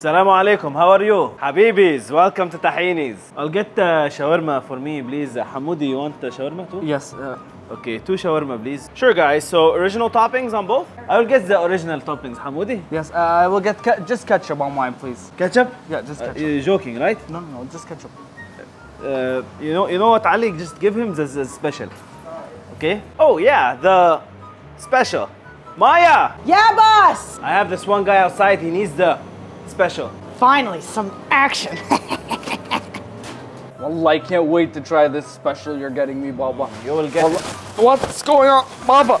Assalamu alaikum, how are you? Habibis, welcome to Tahini's. I'll get uh, shawarma for me, please. Hamoudi, you want uh, shawarma too? Yes. Uh, Okay, two shawarma, please. Sure, guys. So, original toppings on both? I will get the original toppings. Hamoudi? yes. Uh, I will get ke- just ketchup on mine, please. Ketchup? Yeah, just Uh, ketchup. you're joking, right? No, no, no, just ketchup. Uh, you know, you know what, Ali? Just give him the, the special. Okay? Oh, yeah, the special. Maya! Yeah, boss! I have this one guy outside. He needs the special. Finally, some action. Well, I can't wait to try this special you're getting me, Baba. You will get. What's going on, Baba?